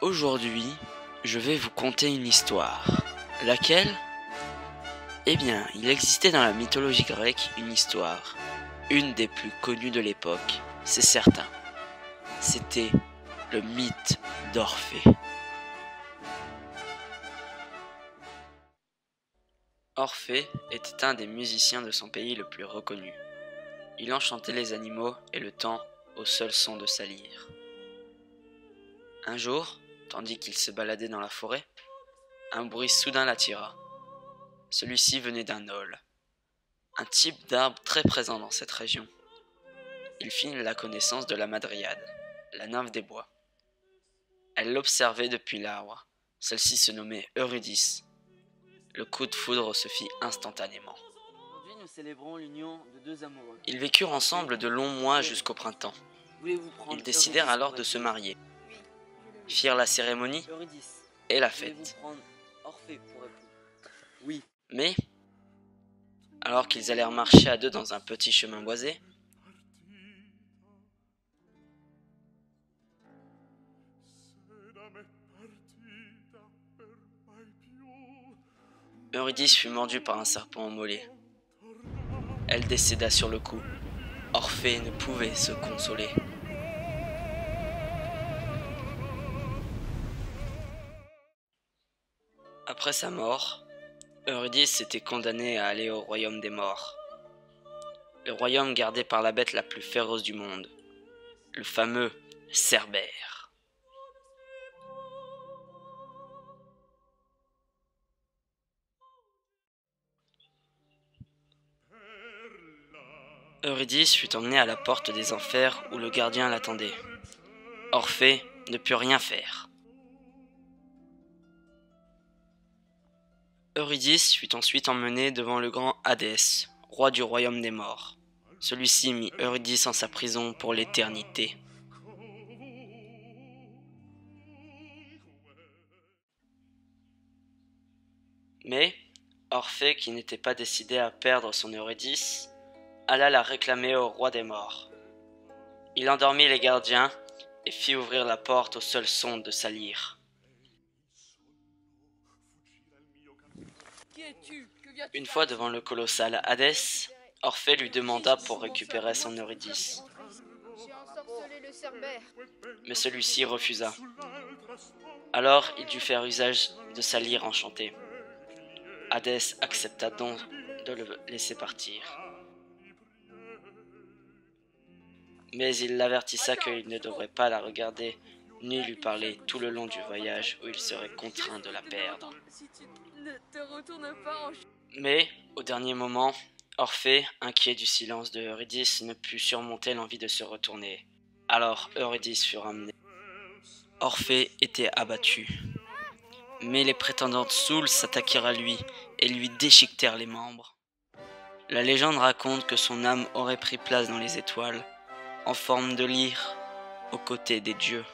Aujourd'hui, je vais vous conter une histoire. Laquelle? Eh bien, il existait dans la mythologie grecque une histoire, une des plus connues de l'époque, c'est certain. C'était le mythe d'Orphée. Orphée était un des musiciens de son pays le plus reconnu. Il enchantait les animaux et le temps au seul son de sa lyre. Un jour, tandis qu'il se baladait dans la forêt, un bruit soudain l'attira. Celui-ci venait d'un aule, un type d'arbre très présent dans cette région. Il fit la connaissance de la madriade, la nymphe des bois. Elle l'observait depuis l'arbre. Celle-ci se nommait Eurydice. Le coup de foudre se fit instantanément. Aujourd'hui, nous célébrons l'union de deux amoureux. Ils vécurent ensemble de longs mois jusqu'au printemps. Ils décidèrent alors de se marier, firent la cérémonie et la fête. Oui. Mais, alors qu'ils allèrent marcher à deux dans un petit chemin boisé, Eurydice fut mordue par un serpent au mollet. Elle décéda sur le coup. Orphée ne pouvait se consoler. Après sa mort, Eurydice était condamnée à aller au royaume des morts. Le royaume gardé par la bête la plus féroce du monde, le fameux Cerbère. Eurydice fut emmenée à la porte des enfers où le gardien l'attendait. Orphée ne put rien faire. Eurydice fut ensuite emmenée devant le grand Hadès, roi du royaume des morts. Celui-ci mit Eurydice en sa prison pour l'éternité. Mais Orphée, qui n'était pas décidé à perdre son Eurydice, alla la réclamer au roi des morts. Il endormit les gardiens et fit ouvrir la porte au seul son de sa lyre. Qui es-tu? Une fois devant le colossal Hadès, Orphée lui demanda pour récupérer son Eurydice, mais celui-ci refusa. Alors il dut faire usage de sa lyre enchantée. Hadès accepta donc de le laisser partir. Mais il l'avertissa qu'il ne devrait pas la regarder ni lui parler tout le long du voyage où il serait contraint de la perdre. Mais, au dernier moment, Orphée, inquiet du silence de Eurydice, ne put surmonter l'envie de se retourner. Alors Eurydice fut ramenée. Orphée était abattu. Mais les prétendantes saoules s'attaquèrent à lui et lui déchiquetèrent les membres. La légende raconte que son âme aurait pris place dans les étoiles, en forme de lyre, aux côtés des dieux.